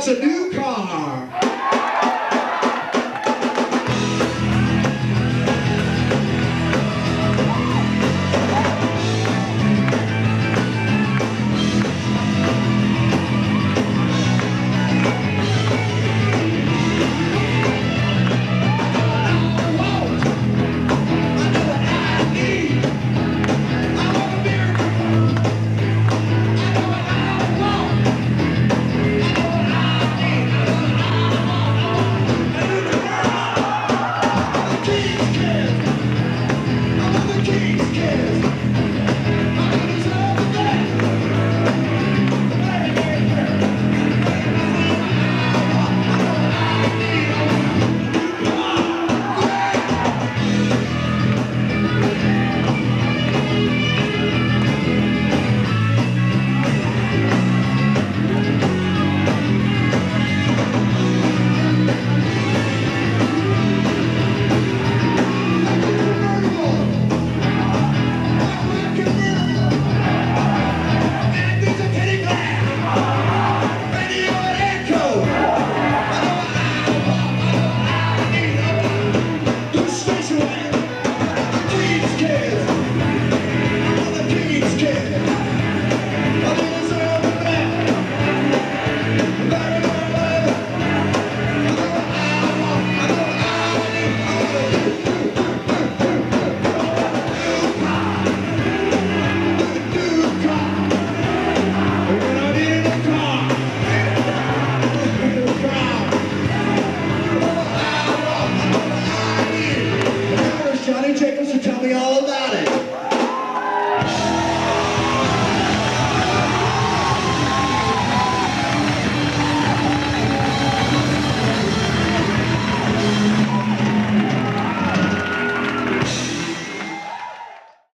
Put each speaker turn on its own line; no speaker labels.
wants a new car.